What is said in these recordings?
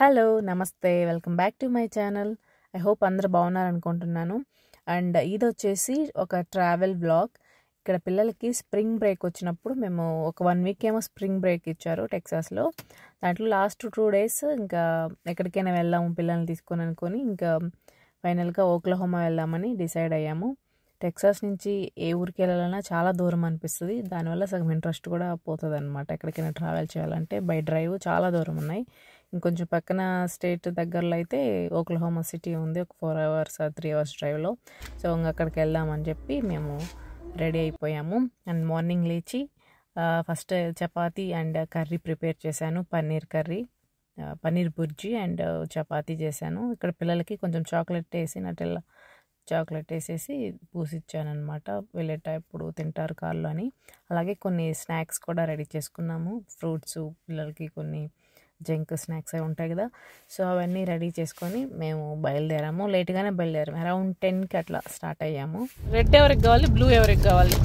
Hello నమస్తే. Welcome back to my channel. I hope అందరూ బాగున్నారనుకుంటున్నాను. అండ్ ఇది వచ్చేసి ఒక ట్రావెల్ బ్లాగ్ ఇక్కడ పిల్లలకి స్ప్రింగ్ బ్రేక్ వచ్చినప్పుడు మేము ఒక వన్ వీక్ ఏమో స్ప్రింగ్ బ్రేక్ ఇచ్చారు టెక్సాస్లో. దాంట్లో లాస్ట్ టూ డేస్ ఇంకా ఎక్కడికైనా వెళ్దాము పిల్లల్ని తీసుకొని అనుకొని ఇంకా ఫైనల్గా ఓక్లహోమా వెళ్దామని డిసైడ్ అయ్యాము. టెక్సాస్ నుంచి ఏ ఊరికి వెళ్ళాలన్నా చాలా దూరం అనిపిస్తుంది. దానివల్ల సగం ఇంట్రెస్ట్ కూడా పోతుంది అనమాట ఎక్కడికైనా ట్రావెల్ చేయాలంటే బై డ్రైవ్ చాలా దూరం ఉన్నాయి. ఇంకొంచెం పక్కన స్టేట్ దగ్గరలో అయితే ఓక్లహోమా సిటీ ఉంది. ఒక ఫోర్ అవర్స్ త్రీ అవర్స్ డ్రైవ్లో సో ఇంక అక్కడికి వెళ్దామని చెప్పి మేము రెడీ అయిపోయాము. అండ్ మార్నింగ్ లేచి first chapati and curry prepare చేశాను. పన్నీర్ కర్రీ పన్నీర్ బుర్జీ అండ్ చపాతీ చేశాను. ఇక్కడ పిల్లలకి కొంచెం చాక్లెట్ వేసి నటెల్లా చాక్లెట్ వేసేసి పూసిచ్చానమాట వెళ్ళేటప్పుడు తింటారు కార్లో అని. అలాగే కొన్ని స్నాక్స్ కూడా రెడీ చేసుకున్నాము. ఫ్రూట్స్ పిల్లలకి కొన్ని జంక్ స్నాక్స్ అవి ఉంటాయి కదా. సో అవన్నీ రెడీ చేసుకొని మేము బయలుదేరాము. లేట్గానే బయలుదేరాము. అరౌండ్ టెన్కి అట్లా స్టార్ట్ అయ్యాము. రెడ్ ఎవరికి కావాలి? బ్లూ ఎవరికి కావాలి?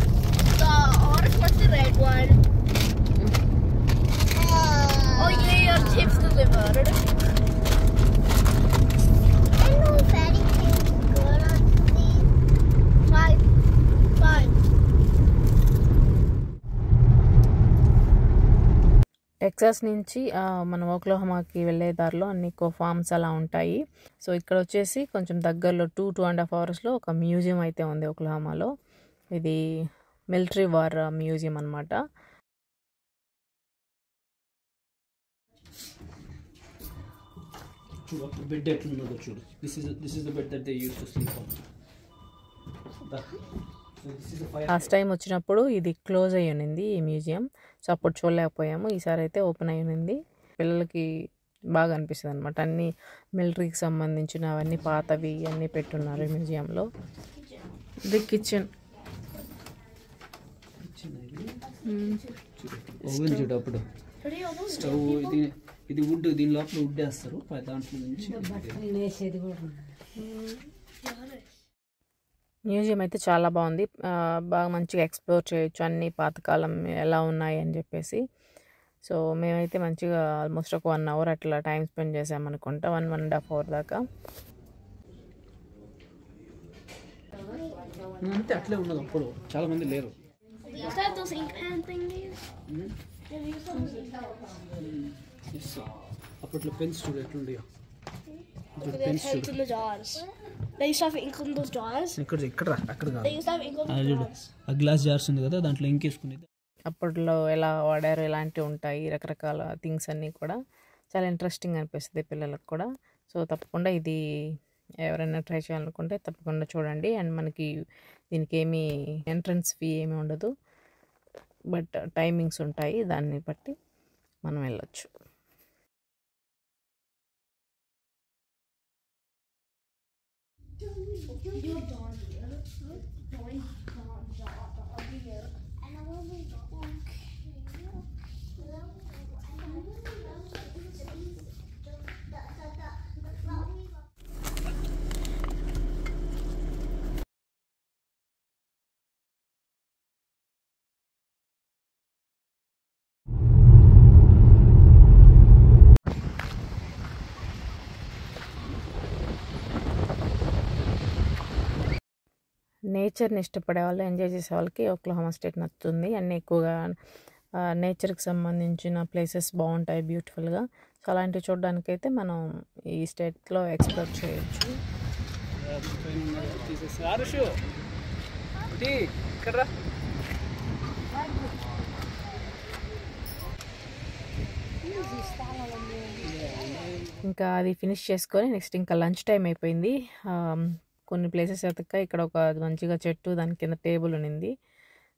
The టెక్సాస్ నుంచి మనం ఓక్లోహమాకి వెళ్ళే దారిలో అన్ని కో ఫార్మ్స్ అలా ఉంటాయి. సో ఇక్కడ వచ్చేసి కొంచెం దగ్గరలో టూ టూ అండ్ హాఫ్ అవర్స్లో ఒక మ్యూజియం అయితే ఉంది ఓక్లహోమాలో. ఇది మిలిటరీ వార్ మ్యూజియం అనమాట చూడు అప్పుడు బెడ్ ఎట్లున్నదో చూడు. This is this is the bed that they use to sleep on last time వచ్చినప్పుడు ఇది క్లోజ్ అయ్యి ఉన్నింది ఈ మ్యూజియం. సో అప్పుడు చూడలేకపోయాము. ఈసారి అయితే ఓపెన్ ఉన్నింది పిల్లలకి బాగా అనిపిస్తుంది అనమాట అన్ని మిలిటరీకి సంబంధించిన అవన్నీ పాతవి అన్నీ పెట్టున్నారు మ్యూజియంలో. ఇది కిచెన్. ఓవెన్ చూడు అప్పుడు. స్టవ్ ఇది ఇది వుడ్ దీని లోపల వుడ్ వేస్తారు. దాంట్లో నుంచి మ్యూజియం అయితే చాలా బాగుంది. బాగా మంచిగా ఎక్స్ప్లోర్ చేయొచ్చు. అన్ని పాతకాలం ఎలా ఉన్నాయి అని చెప్పేసి. సో మేమైతే మంచిగా ఆల్మోస్ట్ ఒక వన్ అవర్ అట్లా time spend చేసామనుకుంటా. One one and half hour దాకా. అంతే అట్లే ఉన్నది అప్పుడు. చాలా మంది లేరు. అప్పట్లో పెన్స్ చూడు ఎట్లుండయో? Look at their heads in the jars. They used to have ink in those jars. ఇక్కడ ఇక్కడ రా అక్కడ కాదు They used to have ink on అది those చూడు jars. ఆ గ్లాస్ జార్స్ ఉంది కదా దాంట్లో ఇంకేసుకునేది అప్పట్లో ఎలా వాడారు ఎలాంటివి ఉంటాయి రకరకాల థింగ్స్ అన్నీ కూడా చాలా ఇంట్రెస్టింగ్ అనిపిస్తుంది పిల్లలకు కూడా సో తప్పకుండా ఇది ఎవరైనా ట్రై చేయాలనుకుంటే తప్పకుండా చూడండి అండ్ మనకి దీనికి ఏమీ ఎంట్రన్స్ ఫీ ఏమీ ఉండదు బట్ టైమింగ్స్ ఉంటాయి దాన్ని బట్టి మనం వెళ్ళొచ్చు 我不要找 నేచర్ని ఇష్టపడే వాళ్ళు ఎంజాయ్ చేసే వాళ్ళకి ఓక్లహోమా స్టేట్ నచ్చుతుంది. అన్నీ ఎక్కువగా నేచర్కి సంబంధించిన ప్లేసెస్ బాగుంటాయి బ్యూటిఫుల్గా. సో అలాంటివి చూడడానికి అయితే మనం ఈ స్టేట్లో ఎక్స్ప్లోర్ చేయొచ్చు. ఇక్కడ ఇంకా అది ఫినిష్ చేసుకొని నెక్స్ట్ ఇంకా లంచ్ టైం అయిపోయింది. కొన్ని ప్లేసెస్ ఎతక ఇక్కడ ఒక మంచిగా చెట్టు దాని కింద టేబుల్ ఉన్నింది.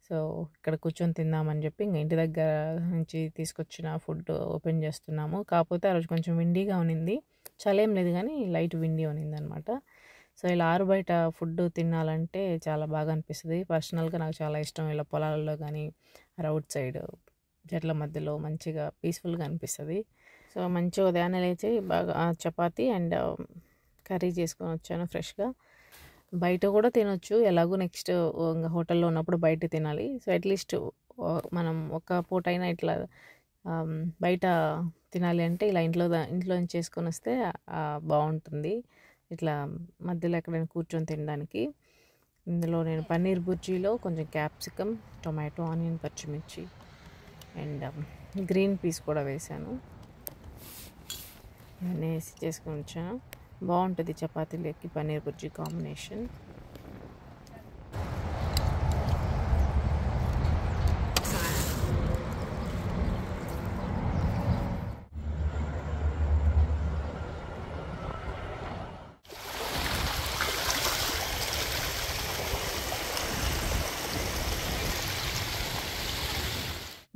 సో ఇక్కడ కూర్చొని తిందామని చెప్పి ఇంకా ఇంటి దగ్గర నుంచి తీసుకొచ్చిన ఫుడ్ ఓపెన్ చేస్తున్నాము. కాకపోతే ఆ రోజు కొంచెం విండీగా ఉన్నింది. చలేం లేదు కానీ లైట్ విండీ ఉన్నింది అనమాట సో ఇలా ఆరు బయట ఫుడ్ తినాలంటే చాలా బాగా అనిపిస్తుంది. పర్సనల్గా నాకు చాలా ఇష్టం ఇలా పొలాలలో కానీ రౌట్ సైడ్ చెట్ల మధ్యలో మంచిగా పీస్ఫుల్గా అనిపిస్తుంది. సో మంచిగా ఉదయాన్నే లేచి బాగా చపాతి చపాతీ అండ్ కర్రీ చేసుకొని వచ్చాను ఫ్రెష్గా బయట కూడా తినొచ్చు. ఎలాగో నెక్స్ట్ ఇంకా హోటల్లో ఉన్నప్పుడు బయట తినాలి. సో అట్లీస్ట్ మనం ఒక పూట అయినా ఇట్లా బయట తినాలి అంటే ఇలా ఇంట్లో ఇంట్లో చేసుకొని వస్తే బాగుంటుంది ఇట్లా మధ్యలో ఎక్కడైనా కూర్చొని తినడానికి. ఇందులో నేను పన్నీర్ బుర్జీలో కొంచెం క్యాప్సికమ్ టొమాటో ఆనియన్ పచ్చిమిర్చి అండ్ గ్రీన్ పీస్ కూడా వేసాను ఇవన్నీ వేసి చేసుకొని వచ్చాను. బాగుంటుంది చపాతీలోకి పన్నీర్ బుర్జీ కాంబినేషన్.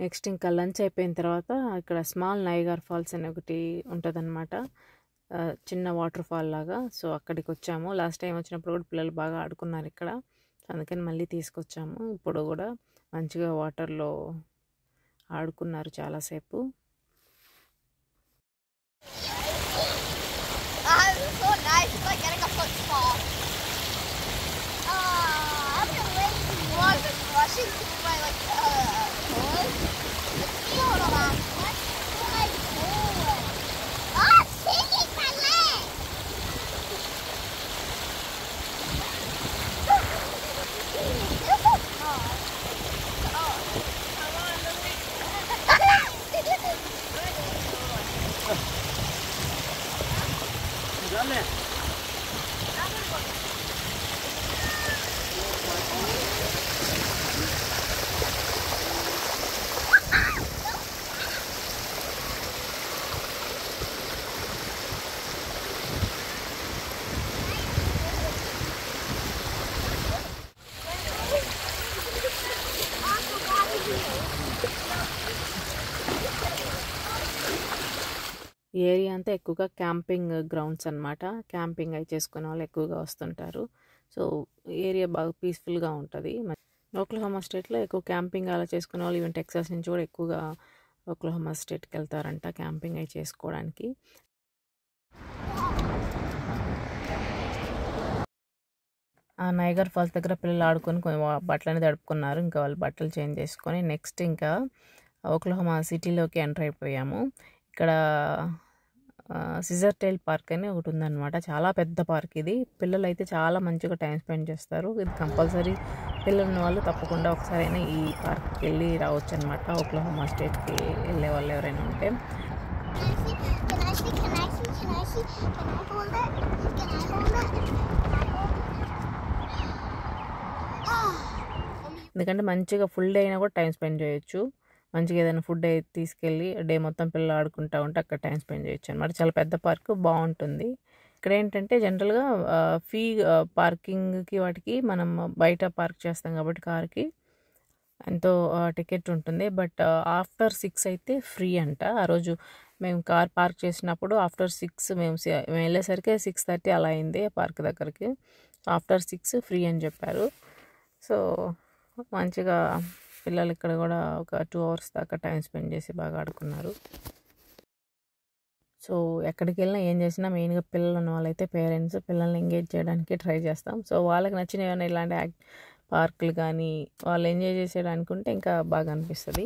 నెక్స్ట్ ఇంకా లంచ్ అయిపోయిన తర్వాత ఇక్కడ స్మాల్ నైగార్ ఫాల్స్ అని ఒకటి ఉంటుందన్నమాట. చిన్న వాటర్ ఫాల్ లాగా. సో అక్కడికి వచ్చాము లాస్ట్ టైం వచ్చినప్పుడు కూడా పిల్లలు బాగా ఆడుకున్నారు ఇక్కడ. అందుకని మళ్ళీ తీసుకొచ్చాము. ఇప్పుడు కూడా మంచిగా వాటర్లో ఆడుకున్నారు చాలాసేపు. Thank you. అయితే ఎక్కువగా క్యాంపింగ్ గ్రౌండ్స్ అనమాట క్యాంపింగ్ అయి చేసుకునే వాళ్ళు ఎక్కువగా వస్తుంటారు. సో ఏరియా బాగా పీస్ఫుల్గా ఉంటుంది. ఓక్లహోమా స్టేట్లో ఎక్కువ క్యాంపింగ్ అలా చేసుకునే వాళ్ళు ఈవెన్ టెక్సాస్ నుంచి కూడా ఎక్కువగా ఓక్లహోమా స్టేట్కి వెళ్తారంట క్యాంపింగ్ అయి చేసుకోవడానికి. ఆ నైగర్ ఫాల్స్ దగ్గర పిల్లలు ఆడుకొని కొన్ని వా- బట్టలని తడుపుకున్నారు. ఇంకా వాళ్ళు బట్టలు చేంజ్ చేసుకొని నెక్స్ట్ ఇంకా ఓక్లహోమా సిటీలోకి ఎంటర్ అయిపోయాము. ఇక్కడ సిజర్ టైల్ పార్క్ అని ఒకటి ఉందన్నమాట చాలా పెద్ద పార్క్ ఇది. పిల్లలు అయితే చాలా మంచిగా టైం స్పెండ్ చేస్తారు. ఇది కంపల్సరీ పిల్లలు ఉన్న వాళ్ళు తప్పకుండా ఒకసారైనా ఈ పార్క్కి వెళ్ళి రావచ్చు అనమాట ఓక్లహోమా స్టేట్కి వెళ్ళే వాళ్ళు ఎవరైనా ఉంటే. ఎందుకంటే మంచిగా ఫుల్ డే అయినా కూడా టైం స్పెండ్ చేయొచ్చు. మంచిగా ఏదైనా ఫుడ్ అయితే తీసుకెళ్ళి డే మొత్తం పిల్లలు ఆడుకుంటూ ఉంటే అక్కడ టైం స్పెండ్ చేయొచ్చు అనమాట చాలా పెద్ద పార్క్ బాగుంటుంది. ఇక్కడ ఏంటంటే జనరల్గా ఫీ పార్కింగ్కి వాటికి మనం బయట పార్క్ చేస్తాం కాబట్టి కార్కి ఎంతో టికెట్ ఉంటుంది. బట్ ఆఫ్టర్ సిక్స్ అయితే ఫ్రీ అంట. ఆ రోజు మేము కార్ పార్క్ చేసినప్పుడు ఆఫ్టర్ సిక్స్ మేము మేము వెళ్ళేసరికి సిక్స్ థర్టీ అలా అయింది పార్క్ దగ్గరికి. ఆఫ్టర్ సిక్స్ ఫ్రీ అని చెప్పారు. సో మంచిగా పిల్లలు ఇక్కడ కూడా ఒక టూ అవర్స్ దాకా టైం స్పెండ్ చేసి బాగా ఆడుకున్నారు. సో ఎక్కడికి వెళ్ళినా ఏం చేసినా మెయిన్గా పిల్లలు ఉన్న వాళ్ళైతే పేరెంట్స్ పిల్లల్ని ఎంగేజ్ చేయడానికి ట్రై చేస్తాం. సో వాళ్ళకి నచ్చిన ఏమైనా ఇలాంటి యాక్ట్ పార్కులు కానీ వాళ్ళు ఎంజాయ్ చేసేయడానికి ఉంటే ఇంకా బాగా అనిపిస్తుంది.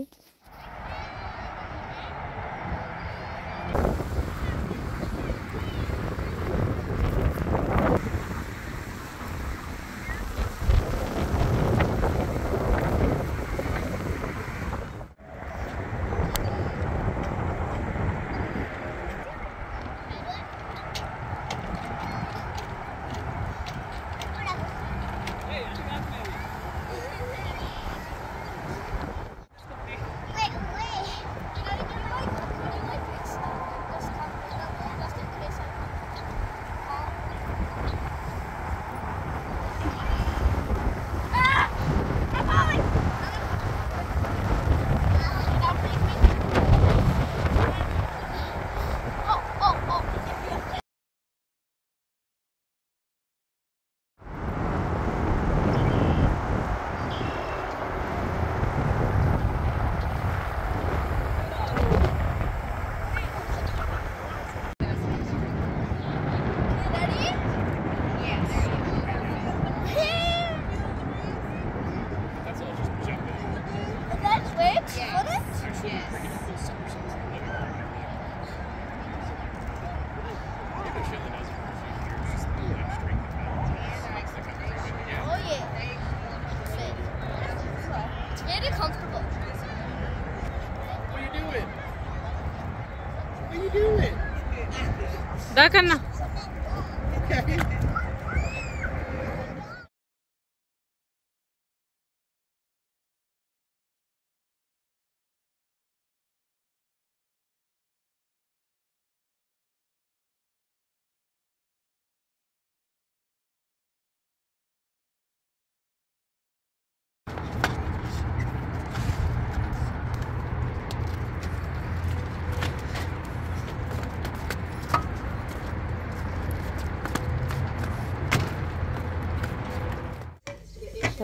दा करना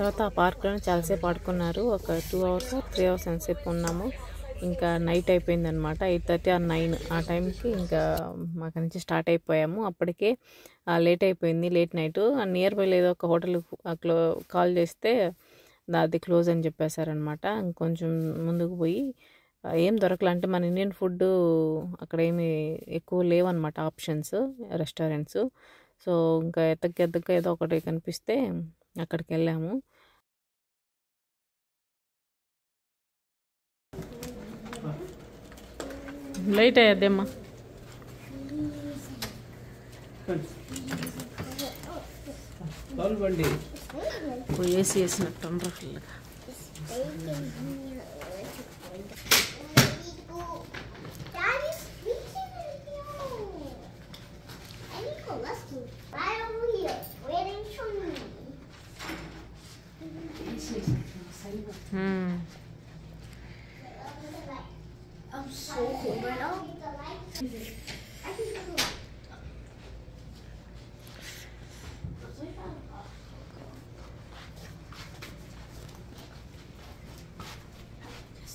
తర్వాత ఆ పార్క్లో చాలాసేపు ఆడుకున్నారు. ఒక టూ అవర్స్ త్రీ అవర్స్ ఎంతసేపు ఉన్నాము ఇంకా నైట్ అయిపోయింది అనమాట ఎయిట్ థర్టీ ఆర్ నైన్ ఆ టైంకి ఇంకా మాకు నుంచి స్టార్ట్ అయిపోయాము. అప్పటికే లేట్ అయిపోయింది లేట్ నైట్. నియర్ బై లేదో ఒక హోటల్ క్లో కాల్ చేస్తే అది క్లోజ్ అని చెప్పేశారనమాట ఇంకొంచెం ముందుకు పోయి ఏం దొరకలంటే మన ఇండియన్ ఫుడ్ అక్కడ ఏమి ఎక్కువ లేవన్నమాట ఆప్షన్స్ రెస్టారెంట్స్. సో ఇంకా ఎత్తకి ఎత్తకి ఏదో ఒకటి కనిపిస్తే అక్కడికి వెళ్ళాము. లైట్ అయ్యద్దమ్మా పాలు బండి ఇప్పుడు ఏసీ వేసినట్టు ఉండరు ఫుల్గా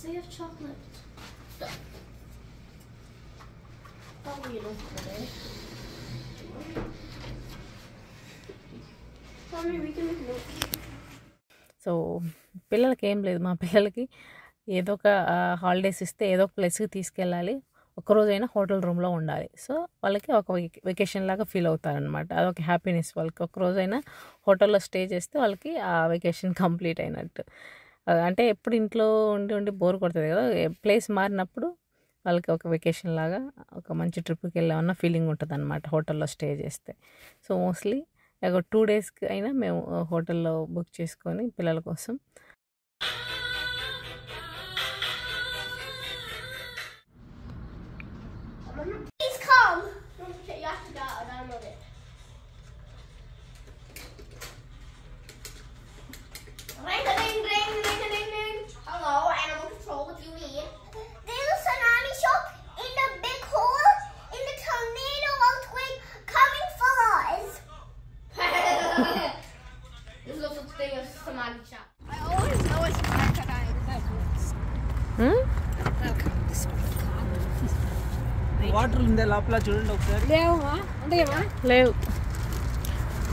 Yes, they have chocolate. Probably enough for today. Mommy, we can make so పిల్లలకి ఏం లేదు మా పిల్లలకి ఏదో ఒక హాలిడేస్ ఇస్తే ఏదో ఒక ప్లేస్కి తీసుకెళ్ళాలి. ఒక్కరోజైనా హోటల్ రూమ్లో ఉండాలి. సో వాళ్ళకి ఒక వెకేషన్ లాగా ఫీల్ అవుతారనమాట అదొక హ్యాపీనెస్ వాళ్ళకి. ఒక హోటల్లో స్టే చేస్తే వాళ్ళకి ఆ వెకేషన్ కంప్లీట్ అయినట్టు. అంటే ఎప్పుడు ఇంట్లో ఉండి ఉండి బోర్ కొడుతుంది కదా. ప్లేస్ మారినప్పుడు వాళ్ళకి ఒక వెకేషన్ లాగా ఒక మంచి ట్రిప్కి వెళ్ళామన్న ఫీలింగ్ ఉంటుంది అనమాట హోటల్లో స్టే చేస్తే. సో మోస్ట్లీ ఒక టూ డేస్కి అయినా మేము హోటల్లో బుక్ చేసుకొని పిల్లల కోసం ఉందే లోపల చూడండి ఒకసారి. లేవు.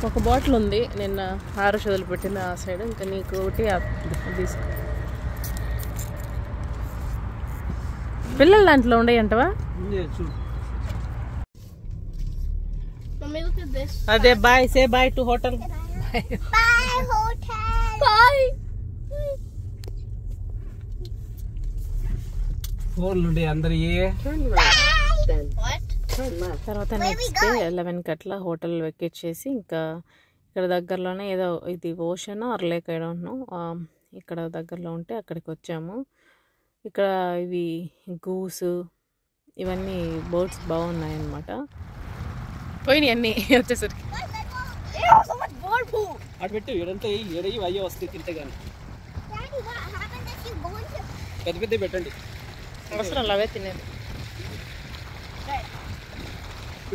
ఒక బాటిల్ ఉంది నిన్న ఆరు చదువులు పెట్టింది ఆ సైడ్ ఇంకా నీకు ఒకటి తీసుకో. పిల్లలు దాంట్లో ఉండే అంటవా? ఉంది చూడు. Let me look at this. అదే bye say bye to hotel. ఫోన్లు ఉండే అందరు ఏ What? తర్వాత నెక్స్ట్ డే లెవెన్కి అట్లా హోటల్ వెకేట్ చేసి ఇంకా ఇక్కడ దగ్గరలోనే ఏదో ఇది ocean or lake I don't know ఇక్కడ దగ్గరలో ఉంటే అక్కడికి వచ్చాము. ఇక్కడ ఇవి గూస్ ఇవన్నీ బర్డ్స్ బాగున్నాయి అన్నమాట పోయినాయి అన్నీ వచ్చేసరికి. అటు పెట్టు ఏడంతా ఏడయి అయ్యే వస్తాయి తింటే కానీ పెద్ద పెద్ద పెట్టండి. అవసరం అవే తినేది.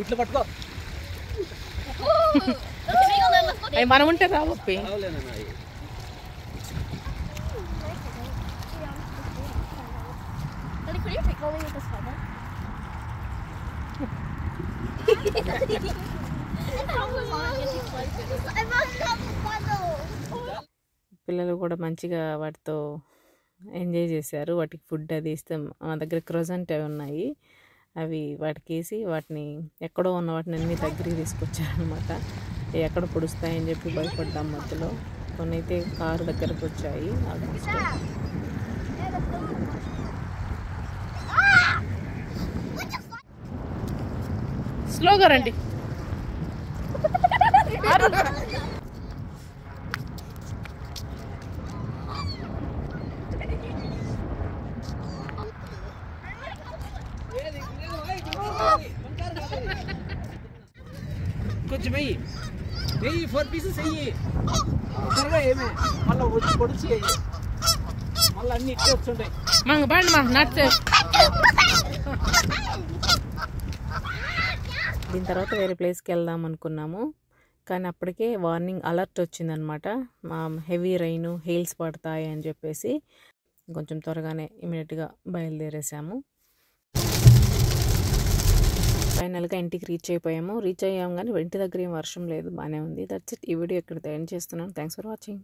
ఇట్లా పట్టుకో. అవి మనం ఉంటే రావప్పి పిల్లలు కూడా మంచిగా వాటితో ఎంజాయ్ చేశారు. వాటికి ఫుడ్ అది ఇస్తే. మా దగ్గర క్రొజెంట్ అవి ఉన్నాయి. అవి వాటికి వేసి వాటిని ఎక్కడో ఉన్న వాటిని అన్ని దగ్గరికి తీసుకొచ్చారనమాట ఎక్కడ పొడుస్తాయని చెప్పి భయపడ్డాం మధ్యలో. కొన్ని అయితే కారు దగ్గరకు వచ్చాయి. ఆల్మోస్ట్ స్లోగా రండి. మళ్ళీ వచ్చి పొడిచి మళ్ళీ అన్ని ఇట్టే వచ్చుంటాయి బండి దీని తర్వాత వేరే ప్లేస్కి వెళ్దాం అనుకున్నాము. కానీ అప్పటికే వార్నింగ్ అలర్ట్ వచ్చిందనమాట మా హెవీ రైన్ హెయిల్స్ పడతాయి అని చెప్పేసి కొంచెం త్వరగానే ఇమీడియట్గా బయలుదేరేసాము. ఫైనల్గా ఇంటికి రీచ్ అయిపోయాము. రీచ్ అయ్యాము కానీ ఇంటి దగ్గర ఏం వర్షం లేదు. బాగానే ఉంది. దట్స్ ఇట్ ఈ వీడియో ఇక్కడ ఎండ్ చేస్తున్నాను. Thanks for watching